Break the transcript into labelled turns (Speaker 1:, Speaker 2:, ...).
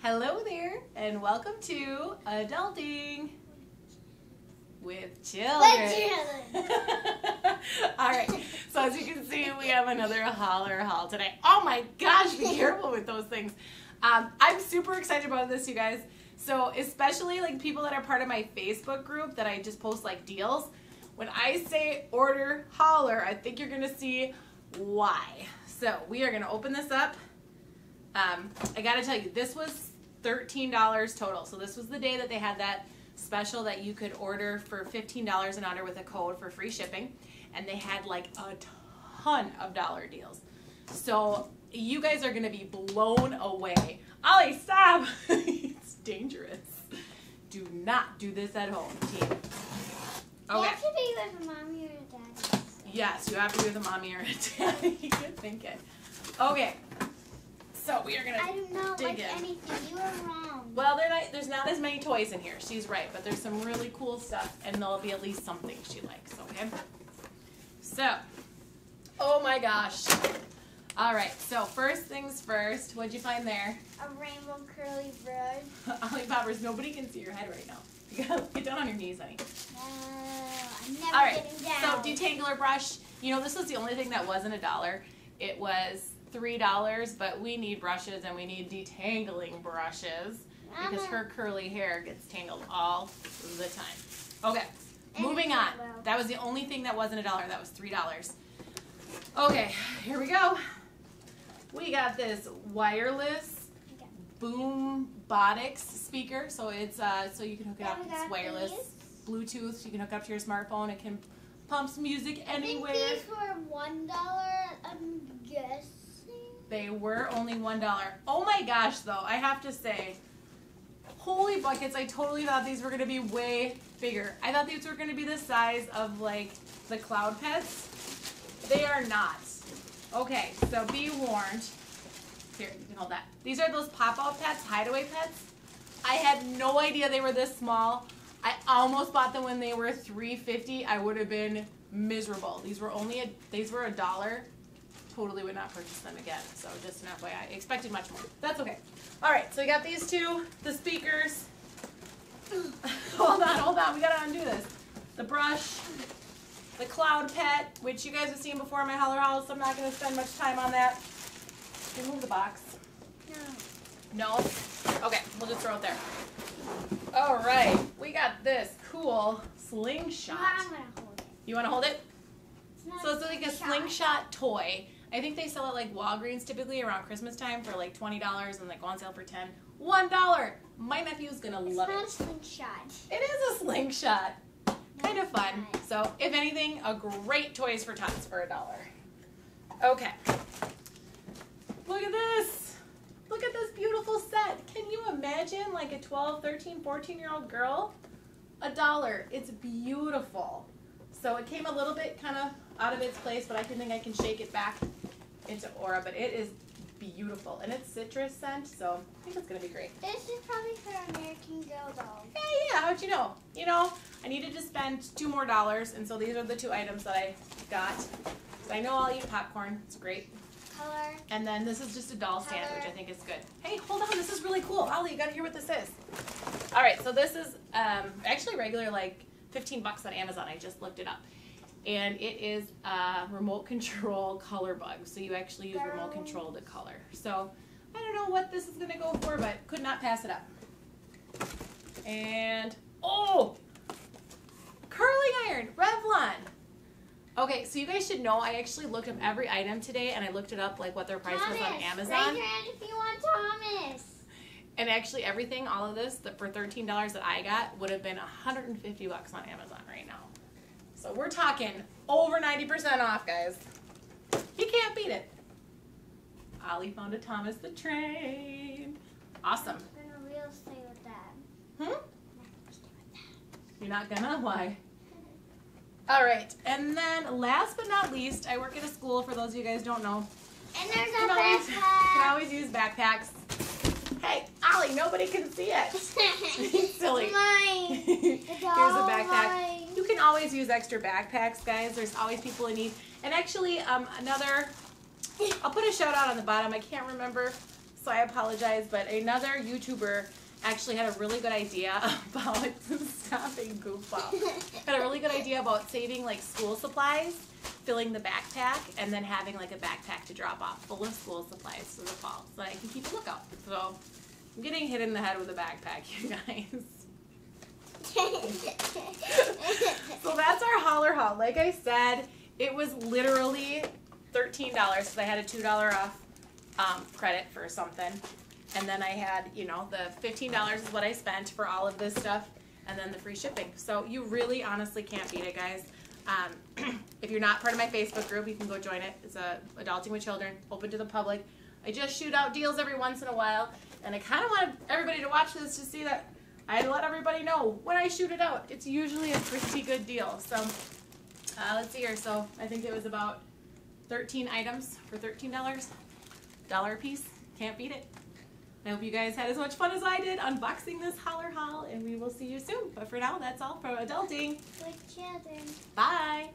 Speaker 1: Hello there, and welcome to Adulting with Children. All right, so as you can see, we have another Hollar haul today. Oh my gosh, be careful with those things. Um, I'm super excited about this, you guys. So, especially like people that are part of my Facebook group that I just post like deals. When I say order Hollar, I think you're gonna see why. So, we are gonna open this up. Um, I gotta tell you, this was $13 total. So, this was the day that they had that special that you could order for $15 and under with a code for free shipping. And they had like a ton of dollar deals. So, you guys are gonna be blown away. Ollie, stop! it's dangerous. Do not do this at home, team.
Speaker 2: You have to be with a mommy or a daddy.
Speaker 1: Yes, you have to be with a mommy or a daddy. Good thinking. Okay. So we are gonna.
Speaker 2: don't
Speaker 1: Dig
Speaker 2: like
Speaker 1: in.
Speaker 2: anything. You were wrong.
Speaker 1: Well, not, there's not as many toys in here. She's right, but there's some really cool stuff, and there'll be at least something she likes. Okay. So, oh my gosh. All right. So first things first. What'd you find there?
Speaker 2: A rainbow curly brush.
Speaker 1: Ollie Poppers. Nobody can see your head right now. You gotta get down on your knees, honey.
Speaker 2: No, I'm never
Speaker 1: All right,
Speaker 2: getting
Speaker 1: so
Speaker 2: down.
Speaker 1: detangler brush. You know, this was the only thing that wasn't a dollar. It was three dollars, but we need brushes and we need detangling brushes because her curly hair gets tangled all the time. Okay, moving on. That was the only thing that wasn't a dollar. That was three dollars. Okay, here we go. We got this wireless boom botics speaker. So it's uh so you can hook it up. It's wireless. Bluetooth. You can hook up to your smartphone. It can pumps music anywhere.
Speaker 2: I think these were one dollar.
Speaker 1: They were only one dollar. Oh my gosh, though I have to say, holy buckets! I totally thought these were gonna be way bigger. I thought these were gonna be the size of like the cloud pets. They are not. Okay, so be warned. Here, you can hold that. These are those pop-out pets, hideaway pets. I had no idea they were this small. I almost bought them when they were three fifty. I would have been miserable. These were only a these were a dollar. Totally would not purchase them again. So just an FYI. Expected much more. That's okay. All right, so we got these two, the speakers. hold on, hold on. We gotta undo this. The brush, the cloud pet, which you guys have seen before in my Hollar house. So I'm not gonna spend much time on that. Remove the box.
Speaker 2: No.
Speaker 1: No? Okay, we'll just throw it there. All right, we got this cool slingshot.
Speaker 2: I'm gonna hold it.
Speaker 1: You want to hold it?
Speaker 2: It's
Speaker 1: So it's like a slingshot toy. I think they sell it like Walgreens typically around Christmas time for like twenty dollars and like go on sale for ten. One dollar. My nephew's gonna
Speaker 2: It's
Speaker 1: love
Speaker 2: not a
Speaker 1: it.
Speaker 2: slingshot.
Speaker 1: It is a slingshot. Kind of fun. So if anything, a great toys for tots for a dollar. Okay. Look at this. Look at this beautiful set. Can you imagine like a 12, 13, 14 year old girl? A dollar. It's beautiful. So it came a little bit kind of out of its place, but I can think I can shake it back into Aura. But it is beautiful. And it's citrus scent, so I think it's going to be great.
Speaker 2: This is probably for American Girl doll.
Speaker 1: Yeah, yeah. How'd you know? You know, I needed to spend two more dollars, and so these are the two items that I got. So I know I'll eat popcorn. It's great.
Speaker 2: Color.
Speaker 1: And then this is just a doll stand, which I think is good. Hey, hold on. This is really cool. Ollie, you gotta hear what this is. All right, so this is um, actually regular, like 15 bucks on Amazon. I just looked it up. And it is a remote control color bug. So you actually use remote control to color. So I don't know what this is gonna go for, but could not pass it up. And oh, curling iron, Revlon. Okay, so you guys should know I actually looked up every item today, and I looked it up like what their price was on
Speaker 2: Thomas,
Speaker 1: Amazon.
Speaker 2: Raise your hand if you want Thomas.
Speaker 1: And actually, everything, all of this, that for thirteen dollars that I got would have been hundred and fifty bucks on Amazon right now. So we're talking over ninety percent off, guys. You can't beat it. Ollie found a Thomas the Train. Awesome.
Speaker 2: I'm gonna real stay with that.
Speaker 1: Hmm? You're not gonna? Why? All right, and then last but not least, I work at a school. For those of you guys who don't know,
Speaker 2: And there's a
Speaker 1: can always, you can always use backpacks. Hey, Ollie, nobody can see it. Silly.
Speaker 2: Mine.
Speaker 1: Here's a backpack. Can always use extra backpacks, guys. There's always people in need. And actually, um, another, I'll put a shout out on the bottom. I can't remember so I apologize. But another YouTuber actually had a really good idea about stopping goofball. Had a really good idea about saving like school supplies, filling the backpack, and then having like a backpack to drop off full of school supplies for the fall, so I can keep a lookout. So I'm getting hit in the head with a backpack, you guys. So that's our Hollar haul. Like I said, it was literally thirteen dollars because I had a two dollar off um, credit for something, and then I had you know the fifteen dollars is what I spent for all of this stuff, and then the free shipping. So you really honestly can't beat it, guys. Um, if you're not part of my Facebook group, you can go join it. It's a adulting with children, open to the public. I just shoot out deals every once in a while, and I kind of want everybody to watch this to see that I let everybody know when I shoot it out. It's usually a pretty good deal. So uh, let's see here. So I think it was about 13 items for $13. Dollar a piece. Can't beat it. I hope you guys had as much fun as I did unboxing this Hollar haul, and we will see you soon. But for now, that's all for adulting.
Speaker 2: With children.
Speaker 1: Bye.